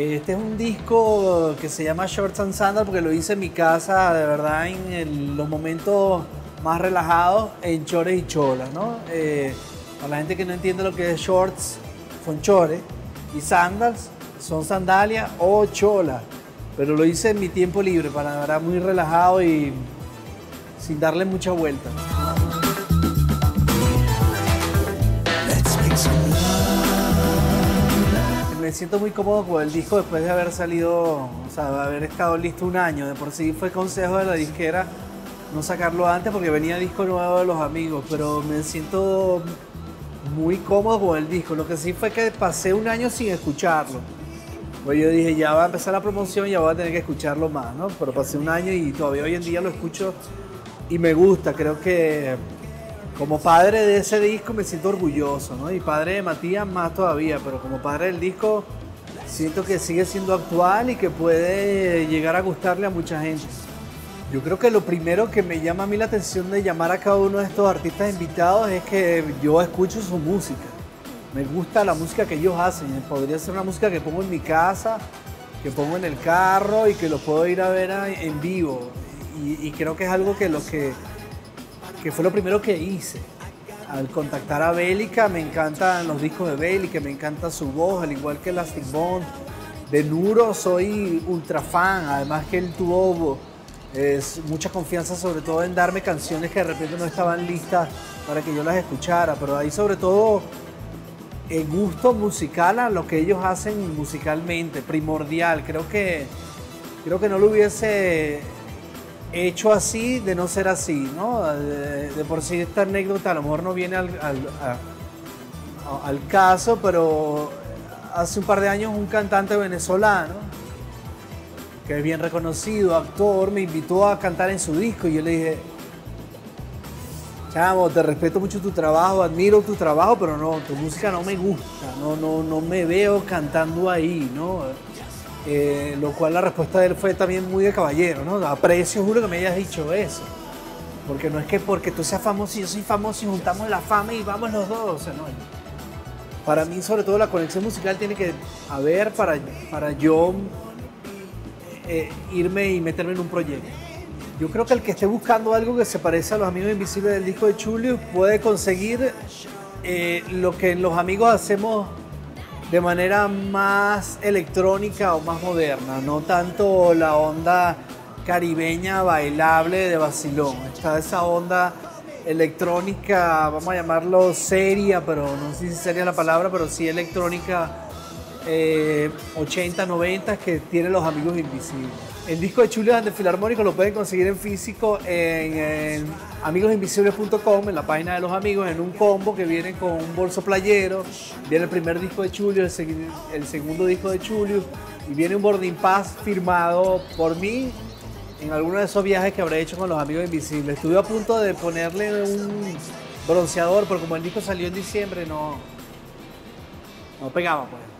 Este es un disco que se llama Shorts and Sandals porque lo hice en mi casa, de verdad, en los momentos más relajados, en chores y cholas, ¿no? Eh, para la gente que no entiende lo que es shorts, son chores, y sandals son sandalias o cholas. Pero lo hice en mi tiempo libre, para de verdad muy relajado y sin darle mucha vuelta. Me siento muy cómodo con el disco después de haber salido, o sea, de haber estado listo un año. De por sí fue consejo de la disquera no sacarlo antes porque venía disco nuevo de los amigos, pero me siento muy cómodo con el disco. Lo que sí fue que pasé un año sin escucharlo. Pues yo dije, ya va a empezar la promoción, ya voy a tener que escucharlo más, ¿no? Pero pasé un año y todavía hoy en día lo escucho y me gusta. Creo que como padre de ese disco me siento orgulloso, ¿no? Y padre de Matías más todavía, pero como padre del disco siento que sigue siendo actual y que puede llegar a gustarle a mucha gente. Yo creo que lo primero que me llama a mí la atención de llamar a cada uno de estos artistas invitados es que yo escucho su música. Me gusta la música que ellos hacen. Podría ser una música que pongo en mi casa, que pongo en el carro y que lo puedo ir a ver en vivo. Y, y creo que es algo que lo que, que fue lo primero que hice. Al contactar a Bélica, me encantan los discos de Bélica, me encanta su voz, al igual que Elastic Bond. De Nuro soy ultra fan, además que él tuvo es, mucha confianza sobre todo en darme canciones que de repente no estaban listas para que yo las escuchara, pero ahí sobre todo el gusto musical a lo que ellos hacen musicalmente, primordial. Creo que, creo que no lo hubiese hecho así de no ser así, ¿no? De, por sí esta anécdota a lo mejor no viene al, al- al caso, pero hace un par de años un cantante venezolano que es bien reconocido, actor, me invitó a cantar en su disco y yo le dije, chamo, te respeto mucho tu trabajo, admiro tu trabajo, pero no, tu música no me gusta, no, no, no me veo cantando ahí, ¿no? Eh, lo cual la respuesta de él fue también muy de caballero, ¿no? Aprecio, juro que me hayas dicho eso. Porque no es que porque tú seas famoso y yo soy famoso y juntamos la fama y vamos los dos, o sea, no. Para mí, sobre todo, la conexión musical tiene que haber para, para yo eh, irme y meterme en un proyecto. Yo creo que el que esté buscando algo que se parece a los amigos invisibles del disco de Chulius puede conseguir eh, lo que los amigos hacemos de manera más electrónica o más moderna, no tanto la onda caribeña bailable de Basilón. Está esa onda electrónica, vamos a llamarlo seria, pero no sé si sería la palabra, pero sí electrónica eh, 80, 90 que tienen los amigos invisibles. El disco de Chulius and the Filarmónico lo pueden conseguir en físico en, amigosinvisibles.com, en la página de los amigos, en un combo que viene con un bolso playero. Viene el primer disco de Chulius, el, segundo disco de Chulius y viene un boarding pass firmado por mí en alguno de esos viajes que habré hecho con los amigos invisibles. Estuve a punto de ponerle un bronceador, pero como el disco salió en diciembre, no, no pegaba pues.